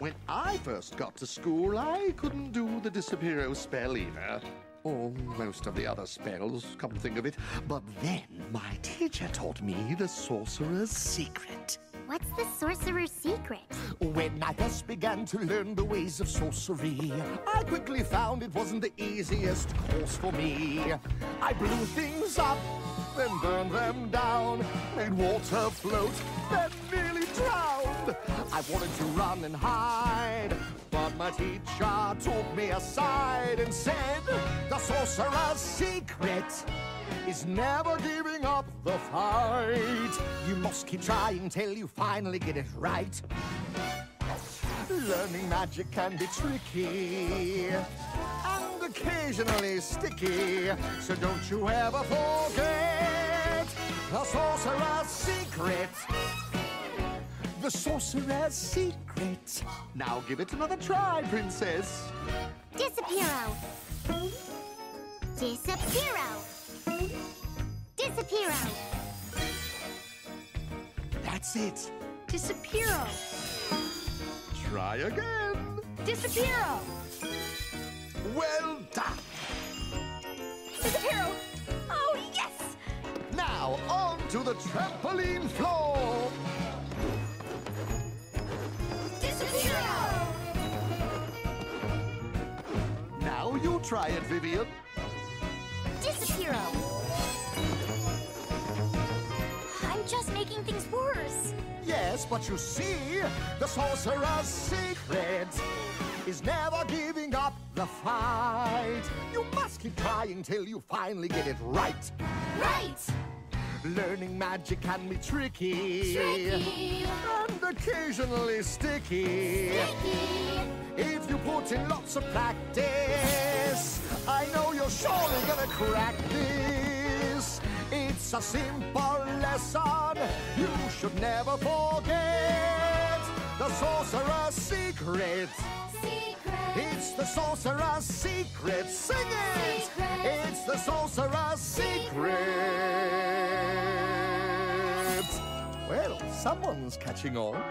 When I first got to school, I couldn't do the Disappearo spell either. Or most of the other spells, come to think of it. But then my teacher taught me the sorcerer's secret. What's the sorcerer's secret? When I first began to learn the ways of sorcery, I quickly found it wasn't the easiest course for me. I blew things up, then burned them down, made water float, then nearly drowned. I wanted to run and hide, but my teacher took me aside and said, The sorcerer's secret is never giving up the fight. You must keep trying till you finally get it right. Learning magic can be tricky and occasionally sticky. So don't you ever forget the sorcerer's secret. The sorcerer's secret. Now give it another try, princess. Disappearo. Disappearo. Disappearo. That's it. Disappearo. Try again. Disappearo. Well done. Disappearo. Oh, yes! Now on to the trampoline floor. Oh, now you try it, Vivian. Disappearo. I'm just making things worse. Yes, but you see, the sorcerer's secret is never giving up the fight. You must keep trying till you finally get it right. Right. Learning magic can be tricky. Tricky. Occasionally sticky. Sticky. If you put in lots of practice, I know you're surely gonna crack this. It's a simple lesson you should never forget. The sorcerer's secret. Secret. It's the sorcerer's secret. Sing it! Secret. It's the sorcerer's secret. Someone's catching on.